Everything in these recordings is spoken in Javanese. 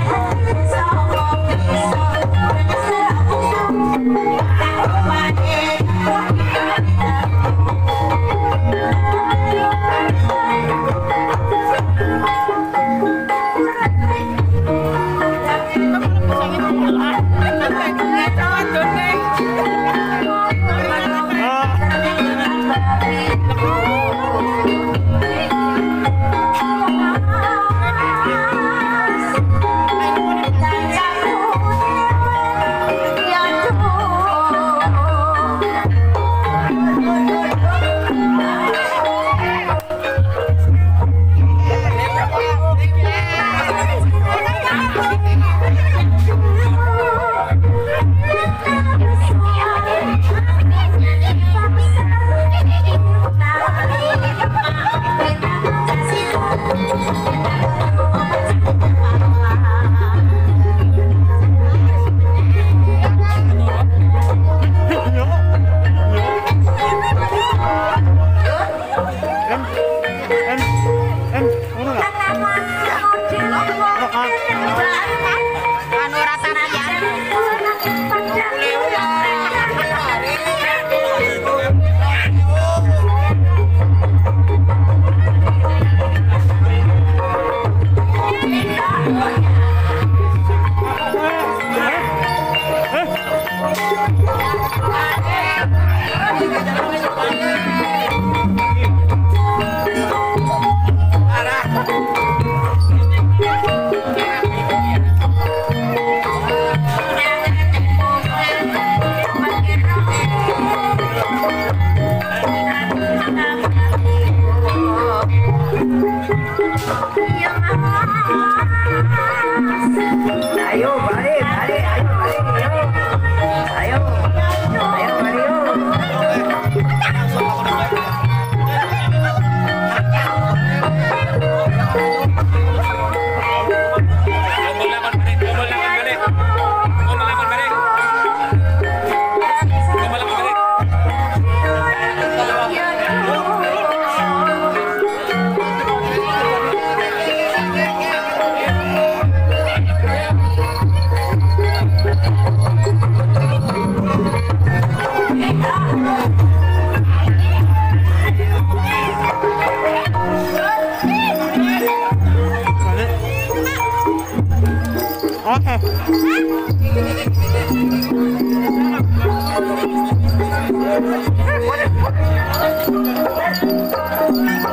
It's all over. Thank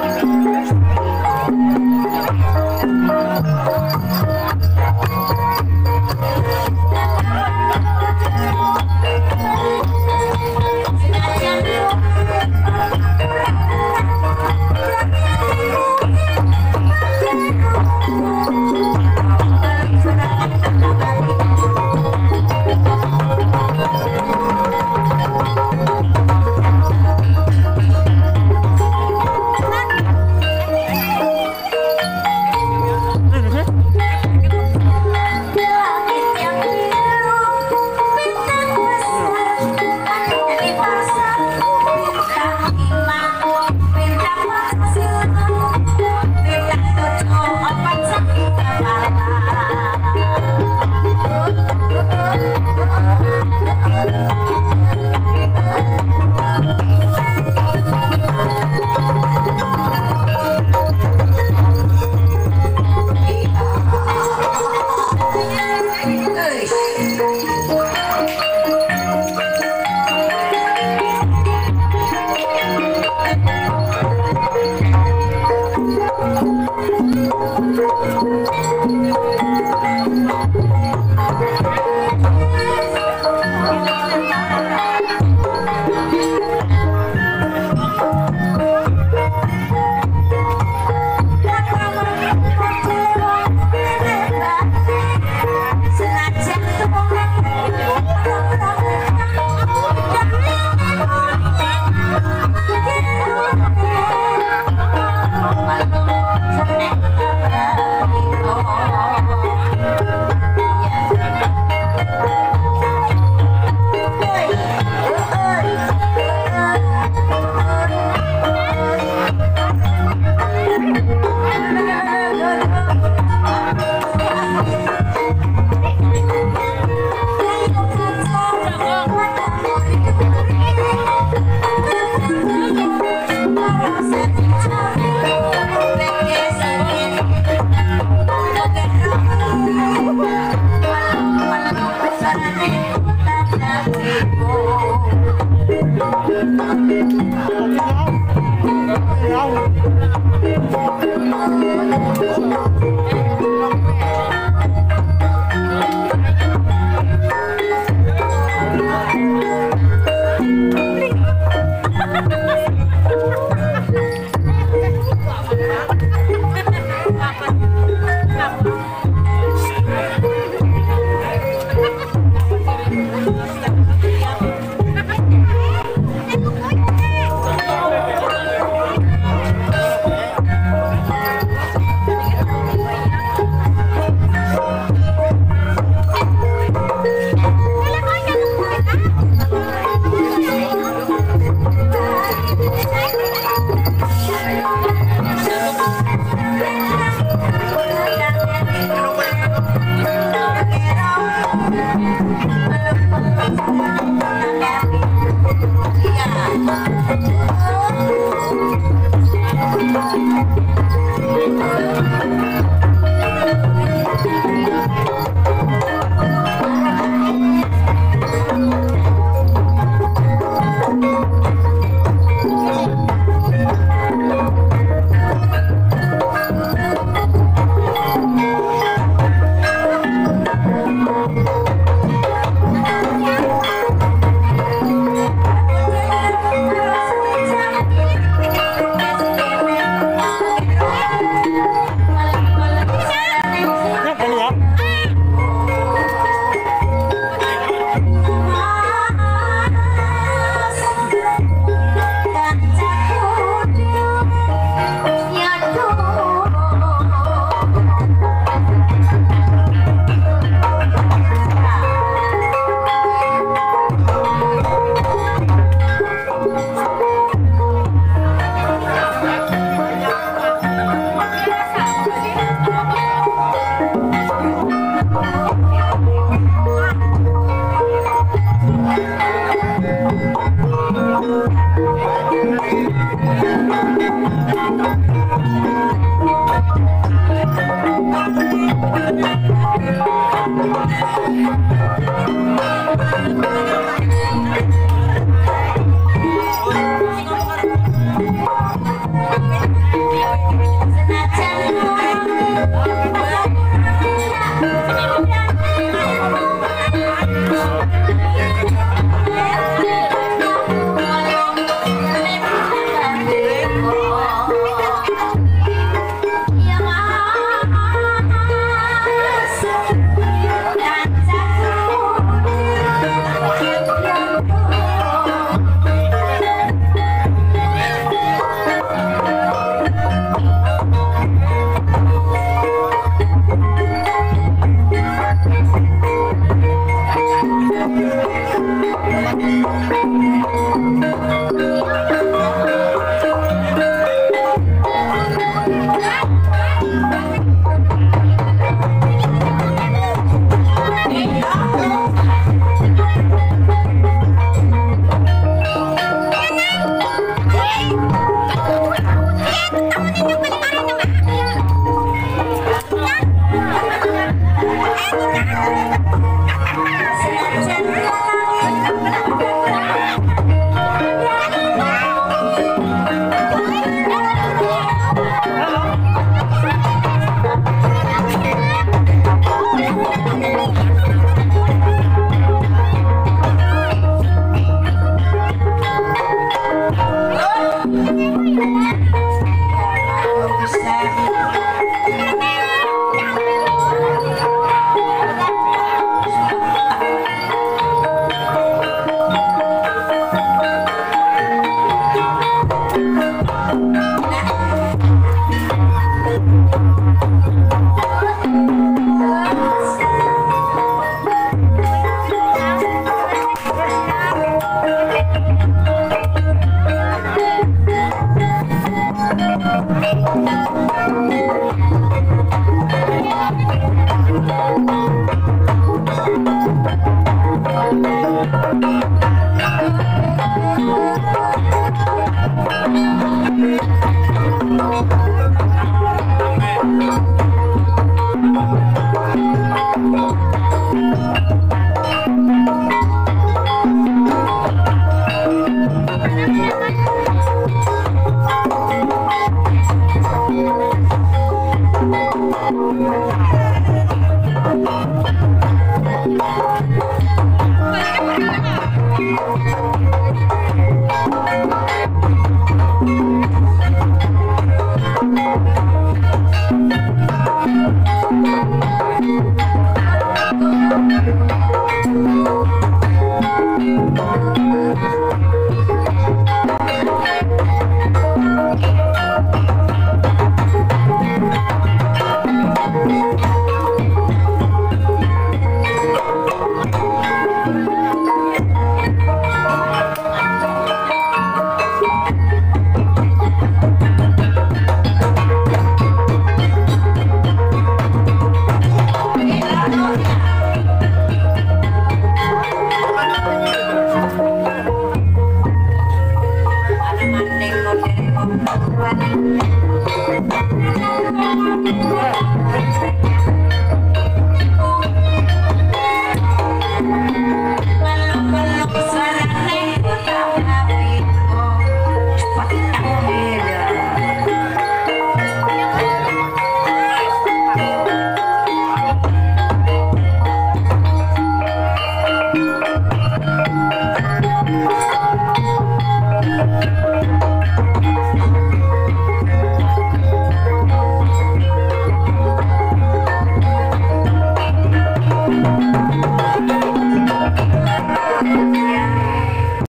Música